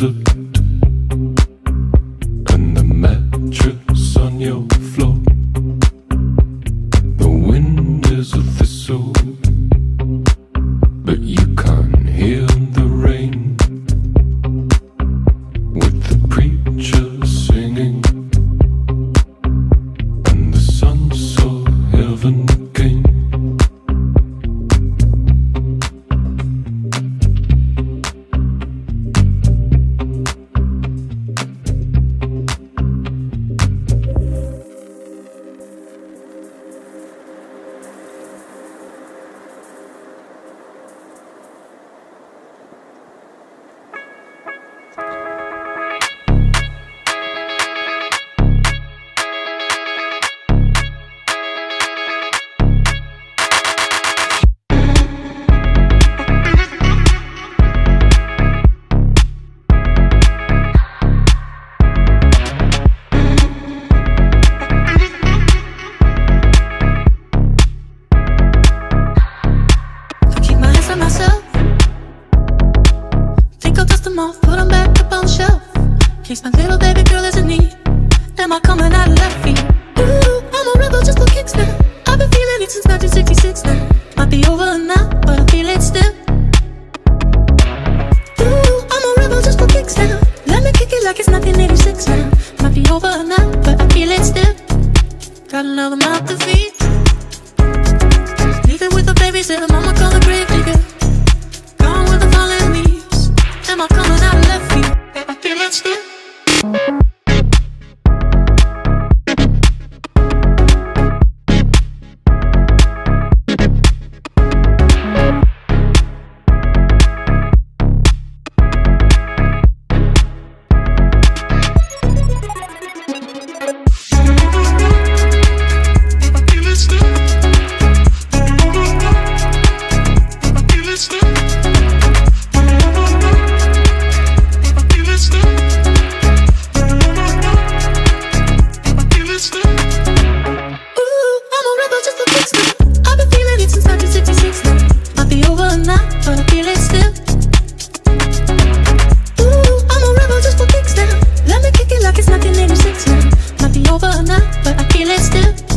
desert off, put them back up on the shelf. Case my little baby girl is in need. Am I coming out of left field? Ooh, I'm a rebel just for kicks now. I've been feeling it since 1966 now. Might be over now, but I feel it still. Ooh, I'm a rebel just for kicks now. Let me kick it like it's 1986 now. Might be over now, but I feel it still. Got another mouth to feed. over now, but I feel it still.